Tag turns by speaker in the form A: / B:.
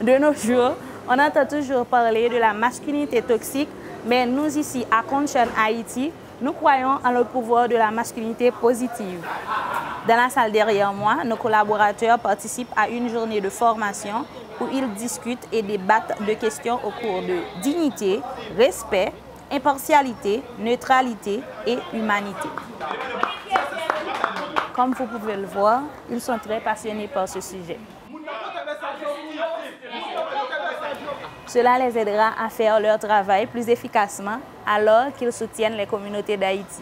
A: De nos jours, on entend toujours parler de la masculinité toxique, mais nous ici à Conchon Haïti, nous croyons en le pouvoir de la masculinité positive. Dans la salle derrière moi, nos collaborateurs participent à une journée de formation où ils discutent et débattent de questions au cours de dignité, respect, impartialité, neutralité et humanité. Comme vous pouvez le voir, ils sont très passionnés par ce sujet. Cela les aidera à faire leur travail plus efficacement alors qu'ils soutiennent les communautés d'Haïti.